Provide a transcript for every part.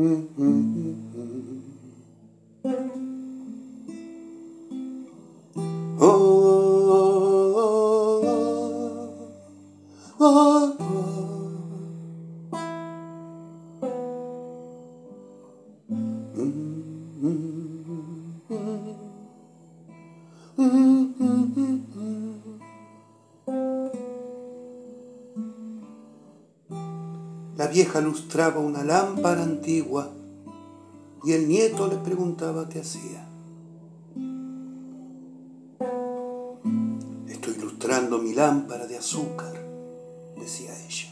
嗯，嗯，嗯，嗯，嗯。La vieja lustraba una lámpara antigua y el nieto le preguntaba qué hacía. Estoy lustrando mi lámpara de azúcar, decía ella.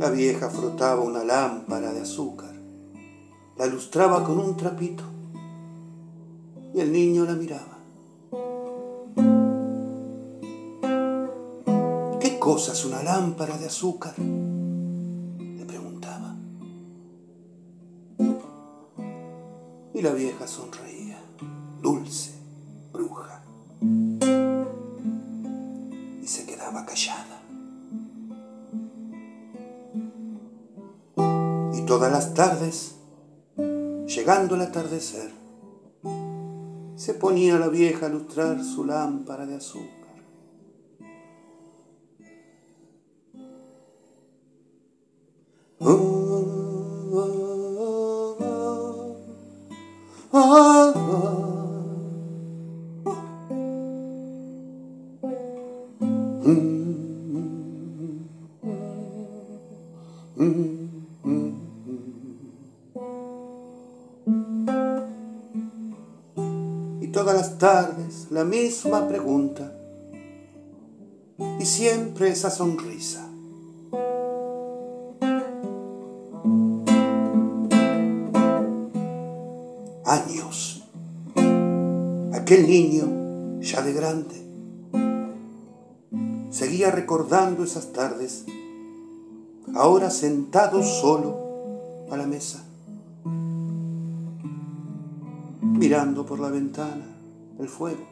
La vieja frotaba una lámpara de azúcar, la lustraba con un trapito y el niño la miraba. Cosa es una lámpara de azúcar? Le preguntaba. Y la vieja sonreía, dulce, bruja. Y se quedaba callada. Y todas las tardes, llegando el atardecer, se ponía la vieja a lustrar su lámpara de azúcar. Y todas las tardes la misma pregunta y siempre esa sonrisa. Años. Aquel niño, ya de grande, seguía recordando esas tardes, ahora sentado solo a la mesa, mirando por la ventana el fuego,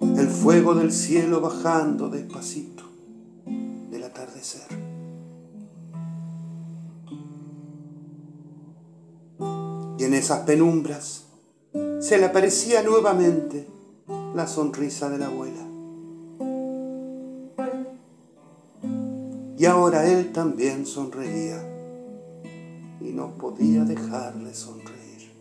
el fuego del cielo bajando despacito del atardecer. Y en esas penumbras se le aparecía nuevamente la sonrisa de la abuela. Y ahora él también sonreía y no podía dejar de sonreír.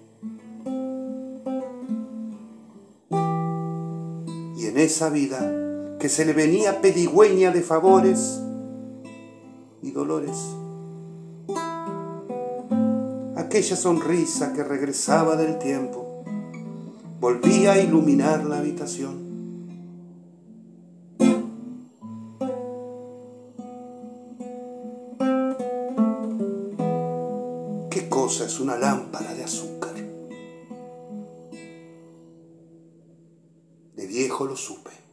Y en esa vida que se le venía pedigüeña de favores y dolores, aquella sonrisa que regresaba del tiempo volvía a iluminar la habitación. cosa es una lámpara de azúcar. De viejo lo supe.